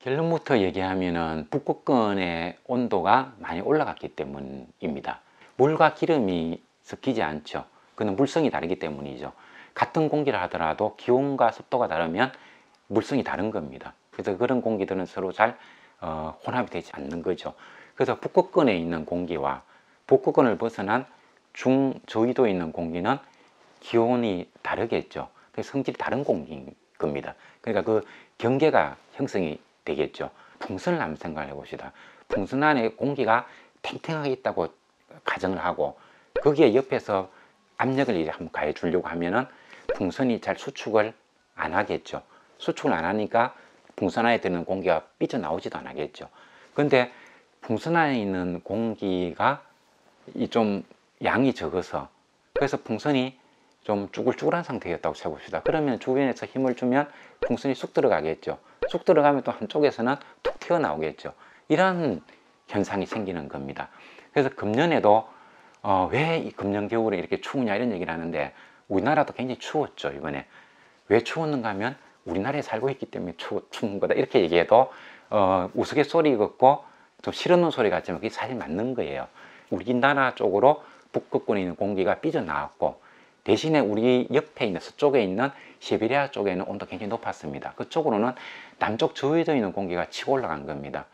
결론부터 얘기하면은 북극권의 온도가 많이 올라갔기 때문입니다. 물과 기름이 섞이지 않죠. 그는 물성이 다르기 때문이죠. 같은 공기를 하더라도 기온과 습도가 다르면 물성이 다른 겁니다. 그래서 그런 공기들은 서로 잘 어, 혼합이 되지 않는 거죠. 그래서 북극권에 있는 공기와 북극권을 벗어난 중저위도에 있는 공기는 기온이 다르겠죠. 성질이 다른 공기인 겁니다. 그러니까 그 경계가 형성이 되겠죠. 풍선을 한번 생각해 봅시다. 풍선 안에 공기가 탱탱하게 있다고 가정을 하고 거기에 옆에서 압력을 이제 한번 가해 주려고 하면은 풍선이 잘 수축을 안 하겠죠. 수축을 안 하니까 풍선 안에 드는 공기가 삐져나오지도 않겠죠. 근데 풍선 안에 있는 공기가 이 좀 양이 적어서 그래서 풍선이 좀 쭈글쭈글한 상태였다고 쳐봅시다. 그러면 주변에서 힘을 주면 풍선이 쑥 들어가겠죠. 쑥 들어가면 또 한쪽에서는 툭 튀어나오겠죠. 이런 현상이 생기는 겁니다. 그래서 금년에도 어, 왜이 금년 겨울에 이렇게 추우냐 이런 얘기를 하는데 우리나라도 굉장히 추웠죠 이번에 왜 추웠는가 하면 우리나라에 살고 있기 때문에 추, 추운 거다 이렇게 얘기해도 어, 우스갯소리 같고 좀 실없는 소리 같지만 그게 사실 맞는 거예요 우리나라 쪽으로 북극권에 있는 공기가 삐져나왔고 대신에 우리 옆에 있는 서쪽에 있는 시베리아 쪽에는 온도가 굉장히 높았습니다. 그쪽으로는 남쪽 저위도에 있는 공기가 치고 올라간 겁니다